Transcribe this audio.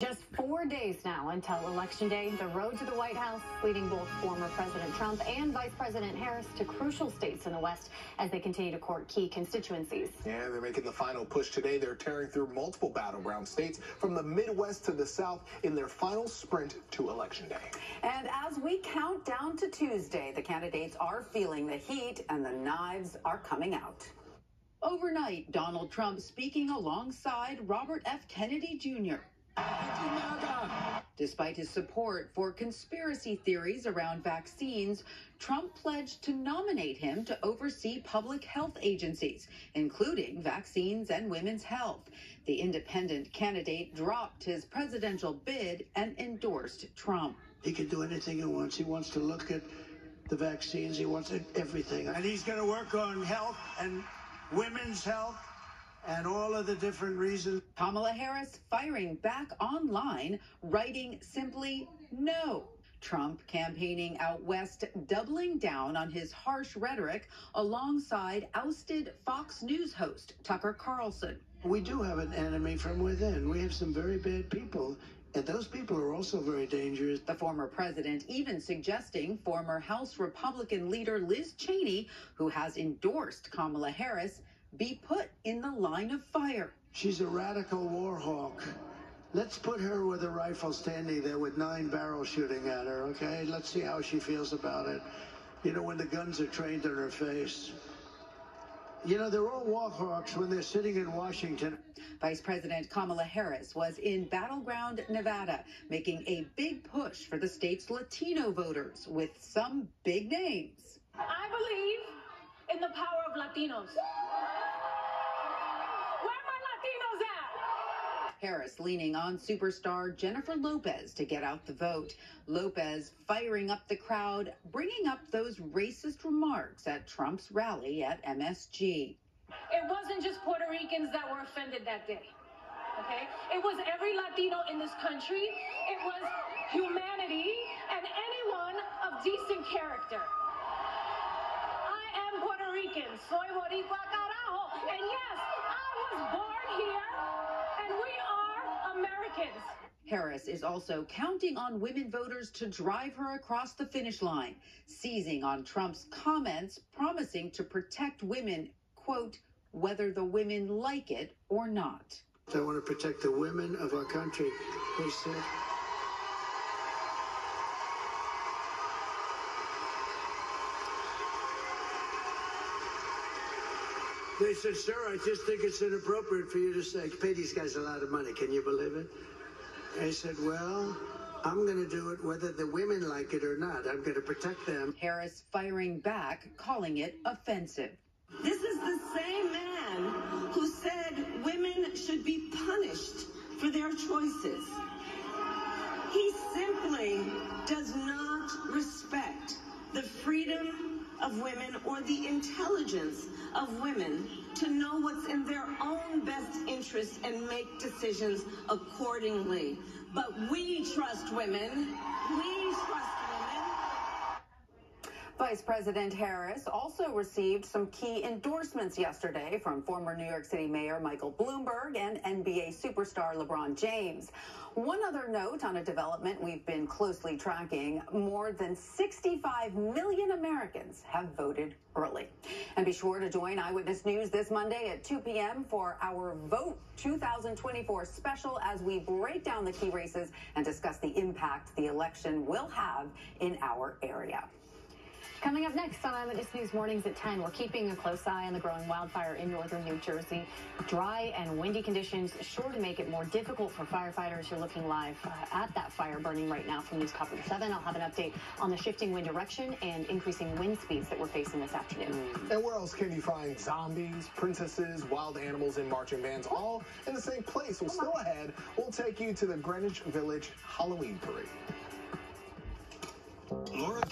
Just four days now until Election Day, the road to the White House leading both former President Trump and Vice President Harris to crucial states in the West as they continue to court key constituencies. Yeah, they're making the final push today. They're tearing through multiple battleground states from the Midwest to the South in their final sprint to Election Day. And as we count down to Tuesday, the candidates are feeling the heat and the knives are coming out. Overnight, Donald Trump speaking alongside Robert F. Kennedy Jr. Despite his support for conspiracy theories around vaccines, Trump pledged to nominate him to oversee public health agencies, including vaccines and women's health. The independent candidate dropped his presidential bid and endorsed Trump. He can do anything he wants. He wants to look at the vaccines. He wants everything. And he's going to work on health and women's health and all of the different reasons. Kamala Harris firing back online, writing simply no. Trump campaigning out west, doubling down on his harsh rhetoric alongside ousted Fox News host Tucker Carlson. We do have an enemy from within. We have some very bad people and those people are also very dangerous. The former president even suggesting former House Republican leader Liz Cheney, who has endorsed Kamala Harris, be put in the line of fire. She's a radical war hawk. Let's put her with a rifle standing there with nine barrels shooting at her, okay? Let's see how she feels about it. You know, when the guns are trained in her face. You know, they're all war hawks when they're sitting in Washington. Vice President Kamala Harris was in battleground Nevada, making a big push for the state's Latino voters with some big names. I believe in the power of Latinos. Harris leaning on superstar Jennifer Lopez to get out the vote. Lopez firing up the crowd, bringing up those racist remarks at Trump's rally at MSG. It wasn't just Puerto Ricans that were offended that day. Okay? It was every Latino in this country. It was humanity and anyone of decent character. I am Puerto Rican. Soy Boricua carajo. And yes, I was born here kids. Harris is also counting on women voters to drive her across the finish line, seizing on Trump's comments promising to protect women, quote, whether the women like it or not. I want to protect the women of our country, they said. They said, sir, I just think it's inappropriate for you to say, pay these guys a lot of money. Can you believe it? I said, well, I'm going to do it whether the women like it or not. I'm going to protect them. Harris firing back, calling it offensive. This is the same man who said women should be punished for their choices. He simply does not of women or the intelligence of women to know what's in their own best interest and make decisions accordingly. But we trust women. We trust Vice President Harris also received some key endorsements yesterday from former New York City Mayor Michael Bloomberg and NBA superstar LeBron James. One other note on a development we've been closely tracking more than 65 million Americans have voted early. And be sure to join Eyewitness News this Monday at 2 p.m. for our Vote 2024 special as we break down the key races and discuss the impact the election will have in our area. Coming up next on Eyewitness News Mornings at 10, we're keeping a close eye on the growing wildfire in northern New Jersey. Dry and windy conditions sure to make it more difficult for firefighters. You're looking live uh, at that fire burning right now from NewsCopter 7. I'll have an update on the shifting wind direction and increasing wind speeds that we're facing this afternoon. And where else can you find zombies, princesses, wild animals, and marching bands all in the same place? Well, still ahead, we'll take you to the Greenwich Village Halloween Parade. Laura